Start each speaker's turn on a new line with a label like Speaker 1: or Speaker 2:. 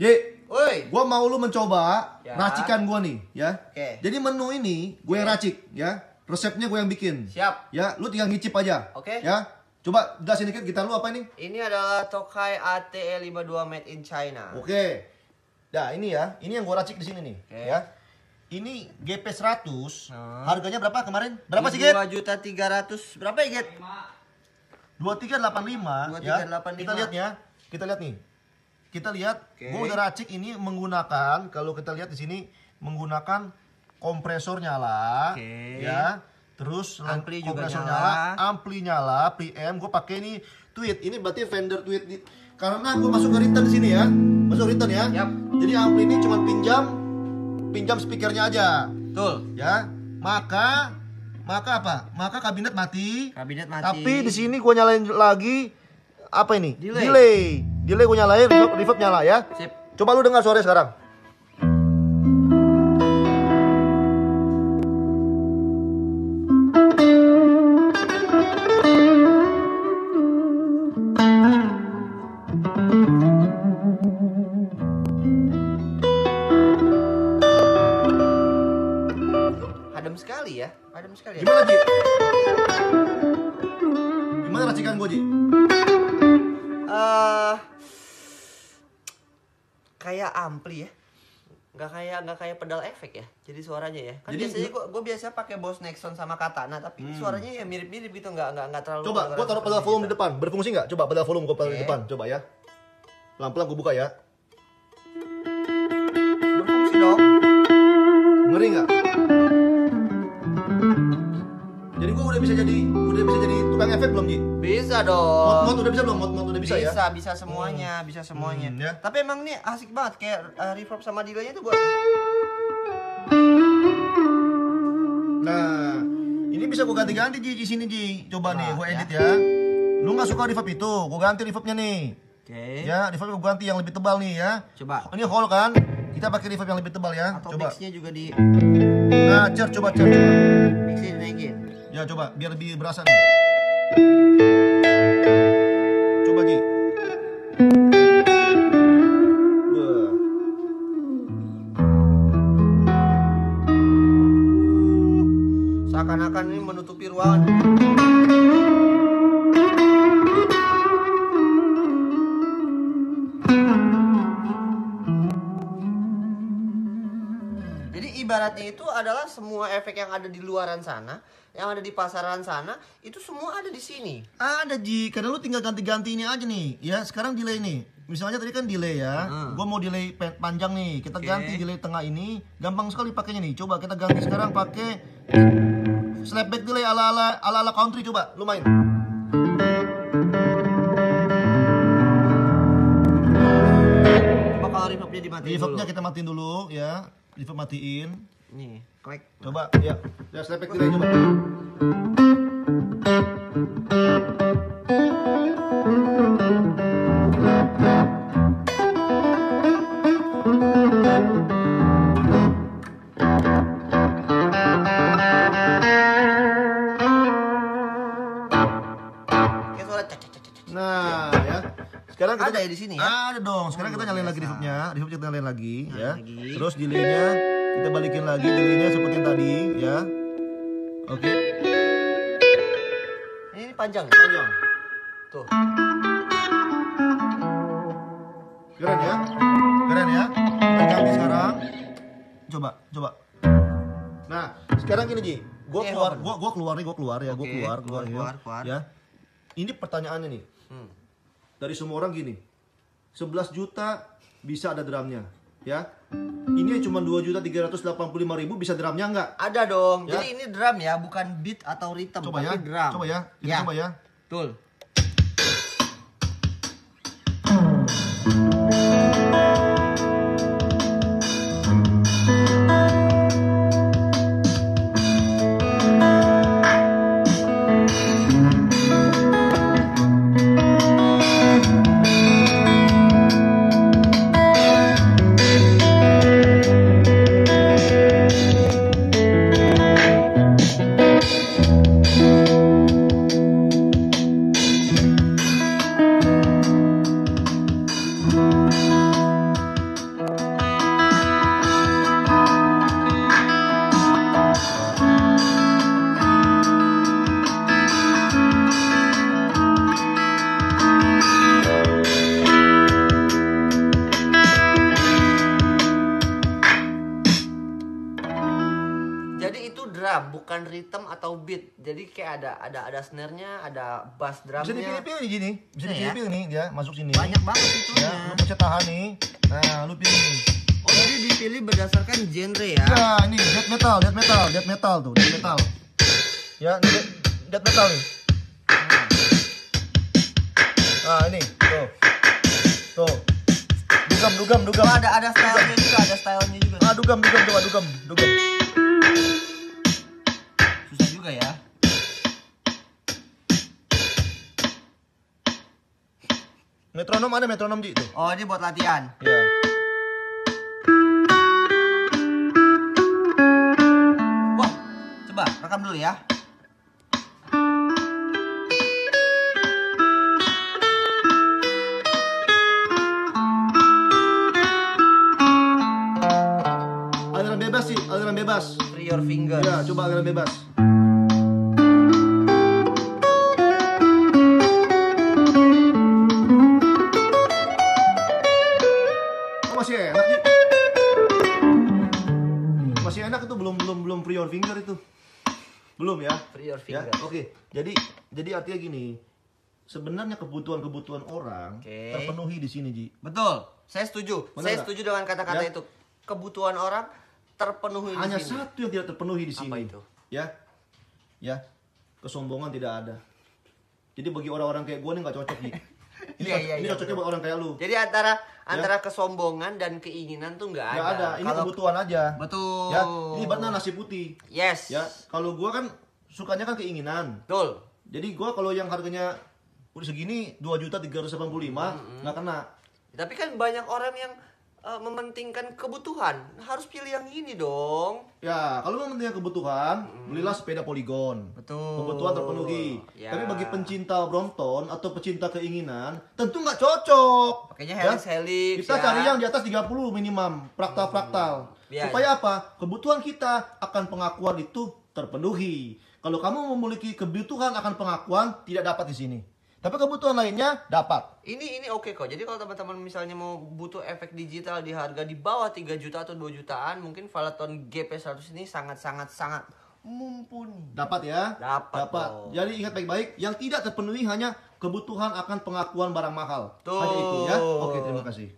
Speaker 1: Ji,
Speaker 2: Woi.
Speaker 1: gua mau lu mencoba
Speaker 2: Ya.
Speaker 1: racikan gua nih, ya.
Speaker 2: Oke.
Speaker 1: Jadi menu ini gue yang racik, ya. Resepnya gue yang bikin.
Speaker 2: Siap.
Speaker 1: Ya, lu tinggal ngicip aja.
Speaker 2: Oke.
Speaker 1: Ya. Coba jelasin dikit gitar lu apa ini?
Speaker 2: Ini adalah Tokai ATE 52 made in China.
Speaker 1: Oke. Nah, ini ya. Ini yang gua racik di sini nih,
Speaker 2: Oke.
Speaker 1: ya. Ini GP 100.
Speaker 2: Hmm.
Speaker 1: Harganya berapa kemarin? Berapa sih, Get?
Speaker 2: 2 juta 300 berapa ya, Get?
Speaker 1: 2385 ya.
Speaker 2: 2385.
Speaker 1: Kita lihat ya. Kita lihat nih. Kita lihat
Speaker 2: Oke.
Speaker 1: gua udah racik ini menggunakan kalau kita lihat di sini menggunakan kompresor nyala
Speaker 2: Oke.
Speaker 1: ya. Terus
Speaker 2: Ampli juga
Speaker 1: kompresor
Speaker 2: nyala.
Speaker 1: ampli nyala, preamp. Gue pakai ini tweet. Ini berarti vendor tweet di- karena gue masuk ke return di sini ya. Masuk return ya.
Speaker 2: Yap.
Speaker 1: Jadi ampli ini cuma pinjam pinjam speakernya aja
Speaker 2: Betul.
Speaker 1: ya. Maka maka apa? Maka kabinet mati.
Speaker 2: Kabinet mati.
Speaker 1: Tapi di sini gue nyalain lagi apa ini?
Speaker 2: Delay.
Speaker 1: Delay. Delay gue nyalain, reverb, reverb nyala ya.
Speaker 2: Sip.
Speaker 1: Coba lu dengar suara sekarang.
Speaker 2: Adem sekali ya. Adem sekali ya.
Speaker 1: Gimana Ji?
Speaker 2: Kayak ampli ya. Nggak kayak nggak kayak pedal efek ya. Jadi suaranya ya. Kan
Speaker 1: Jadi-
Speaker 2: biasanya gua gua biasa pakai Bose Nexon sama Katana tapi suaranya ya mirip-mirip gitu nggak nggak nggak terlalu
Speaker 1: Hmm. Coba, gue taruh pedal volume di depan. Berfungsi nggak? Coba pedal volume gue taruh di
Speaker 2: Oke.
Speaker 1: depan. Coba ya. Pelan-pelan gue buka ya.
Speaker 2: Berfungsi dong.
Speaker 1: Ngeri nggak? Jadi gue udah bisa jadi udah bisa jadi tukang efek belum Ji?
Speaker 2: Bisa
Speaker 1: Mod,
Speaker 2: dong.
Speaker 1: mod udah bisa belum? Mod, mod udah bisa,
Speaker 2: bisa,
Speaker 1: ya?
Speaker 2: bisa semuanya, bisa semuanya.
Speaker 1: Hmm, ya.
Speaker 2: Tapi emang nih asik banget kayak uh, reverb sama delay-nya tuh buat
Speaker 1: Nah, ini bisa gue ganti-ganti Ji di sini Ji. Coba nih,
Speaker 2: Nah,
Speaker 1: gue
Speaker 2: ya.
Speaker 1: edit ya. Lu nggak suka reverb itu, gue ganti reverbnya nih.
Speaker 2: Oke.
Speaker 1: Ya, reverb gue ganti yang lebih tebal nih ya.
Speaker 2: Coba.
Speaker 1: Ini hall kan? Kita pakai reverb yang lebih tebal ya.
Speaker 2: Atau
Speaker 1: coba.
Speaker 2: mix-nya juga di
Speaker 1: Nah, cer, coba cer,
Speaker 2: mix-nya dinaikin.
Speaker 1: Ya, coba biar lebih berasa nih. Coba Ji.
Speaker 2: Seakan-akan ini menutupi ruangan. Ibaratnya itu adalah semua efek yang ada di luaran sana, yang ada di pasaran sana, itu semua ada di sini.
Speaker 1: Ada Ji, karena lu tinggal ganti-ganti ini aja nih. Ya, sekarang delay nih. Misalnya tadi kan delay ya.
Speaker 2: Hmm.
Speaker 1: Gua mau delay panjang nih. Kita
Speaker 2: Oke.
Speaker 1: ganti delay tengah ini. Gampang sekali pakainya nih. Coba kita ganti sekarang pakai slapback delay ala-ala ala-ala country coba. Lu main.
Speaker 2: Coba kalau reverbnya dimatiin
Speaker 1: Reverbnya
Speaker 2: dulu.
Speaker 1: kita matiin dulu ya. Reverb matiin.
Speaker 2: Nih, klik.
Speaker 1: Coba, ya. Ya slapback delay coba.
Speaker 2: Ada ya di sini ya?
Speaker 1: Ada dong. Sekarang
Speaker 2: Oh,
Speaker 1: kita nyalain lagi reverbnya. Reverb kita nyalain lagi ya.
Speaker 2: lagi.
Speaker 1: Terus delaynya kita balikin lagi delaynya seperti tadi ya. Oke.
Speaker 2: Ini panjang ya?
Speaker 1: Panjang.
Speaker 2: Tuh.
Speaker 1: Keren ya? Keren ya? Kita ganti sekarang. Coba, coba. Nah, sekarang gini Ji. Gua
Speaker 2: Oke,
Speaker 1: keluar, gua keluar nih, gua keluar ya, gua
Speaker 2: Oke,
Speaker 1: keluar,
Speaker 2: keluar,
Speaker 1: ya.
Speaker 2: keluar, keluar.
Speaker 1: Ya. Ini pertanyaannya nih.
Speaker 2: Hmm.
Speaker 1: Dari semua orang gini. 11 juta bisa ada drumnya, ya. Ini cuma 2 juta 385 ribu bisa drumnya nggak?
Speaker 2: Ada dong.
Speaker 1: Ya.
Speaker 2: Jadi ini drum ya, bukan beat atau rhythm,
Speaker 1: Coba ya,
Speaker 2: tapi drum.
Speaker 1: coba ya, kita
Speaker 2: Ya.
Speaker 1: coba ya.
Speaker 2: Betul. Drum, bukan rhythm atau beat. Jadi kayak ada ada ada snare-nya, ada bass
Speaker 1: Bisa
Speaker 2: drumnya.
Speaker 1: dipilih-pilih gini, bisa
Speaker 2: Bisa ya?
Speaker 1: dipilih-pilih nih dia masuk sini.
Speaker 2: Banyak banget itu.
Speaker 1: Ya, lu pencet tahan nih. Nah, lu pilih nih.
Speaker 2: Oh, jadi dipilih berdasarkan genre ya.
Speaker 1: Ya, ini death metal, death metal, death metal tuh, death metal. Ya, ini death, death metal nih. Nah, ini, tuh. Tuh. Dugam, dugam, dugam.
Speaker 2: Oh, ada ada stylenya juga, ada stylenya juga.
Speaker 1: Ah, dugam, dugam, coba dugam, dugam.
Speaker 2: Susah juga ya.
Speaker 1: Metronom ada metronom Ji tuh.
Speaker 2: Oh, ini buat latihan.
Speaker 1: Ya.
Speaker 2: Wah, coba rekam dulu ya.
Speaker 1: Aliran bebas sih, aliran bebas.
Speaker 2: Free your fingers.
Speaker 1: Ya, coba aliran bebas. Masih enak Ji. Masih enak itu belum belum belum your finger itu. Belum ya?
Speaker 2: Your
Speaker 1: Ya,
Speaker 2: fingers.
Speaker 1: oke. Jadi jadi artinya gini. Sebenarnya kebutuhan-kebutuhan orang
Speaker 2: Oke.
Speaker 1: terpenuhi di sini, Ji.
Speaker 2: Betul. Saya setuju.
Speaker 1: Benar
Speaker 2: saya
Speaker 1: nggak?
Speaker 2: setuju dengan kata-kata
Speaker 1: Ya.
Speaker 2: itu. Kebutuhan orang terpenuhi
Speaker 1: Hanya
Speaker 2: di sini.
Speaker 1: satu yang tidak terpenuhi di
Speaker 2: Apa
Speaker 1: sini.
Speaker 2: itu?
Speaker 1: Ya. Ya. Kesombongan tidak ada. Jadi bagi orang-orang kayak gue nih nggak cocok nih. Ini,
Speaker 2: Iya, iya,
Speaker 1: ini
Speaker 2: iya,
Speaker 1: cocoknya buat orang kayak lu.
Speaker 2: Jadi antara antara kesombongan dan keinginan tuh
Speaker 1: nggak
Speaker 2: ada.
Speaker 1: ada. Ini
Speaker 2: Kalau
Speaker 1: kebutuhan aja.
Speaker 2: betul.
Speaker 1: Ya. Ini ibaratnya nasi putih.
Speaker 2: Yes.
Speaker 1: Ya. Kalau gue kan sukanya kan keinginan.
Speaker 2: Betul.
Speaker 1: Jadi gue kalau yang harganya udah segini dua juta tiga ratus nggak kena.
Speaker 2: Tapi kan banyak orang yang eh, mementingkan kebutuhan. Harus pilih yang ini dong.
Speaker 1: Ya, kalau mementingkan kebutuhan, belilah sepeda poligon.
Speaker 2: Betul.
Speaker 1: Kebutuhan terpenuhi.
Speaker 2: Ya.
Speaker 1: Tapi bagi pencinta Brompton atau pecinta keinginan, tentu nggak cocok.
Speaker 2: Pakainya
Speaker 1: Ya.
Speaker 2: helix helix.
Speaker 1: Kita
Speaker 2: ya.
Speaker 1: cari yang di atas 30 minimum, fraktal-fraktal.
Speaker 2: Ya,
Speaker 1: Supaya apa? Kebutuhan kita akan pengakuan itu terpenuhi. Kalau kamu memiliki kebutuhan akan pengakuan, tidak dapat di sini. Tapi kebutuhan lainnya dapat.
Speaker 2: Ini ini oke kok. Jadi kalau teman-teman misalnya mau butuh efek digital di harga di bawah 3 juta atau 2 jutaan, mungkin Valaton GP100 ini sangat sangat sangat mumpuni.
Speaker 1: Dapat ya?
Speaker 2: Dapat dong.
Speaker 1: Jadi ingat baik-baik, yang tidak terpenuhi hanya kebutuhan akan pengakuan barang mahal.
Speaker 2: Tuh.
Speaker 1: Hanya itu ya. Oke, terima kasih.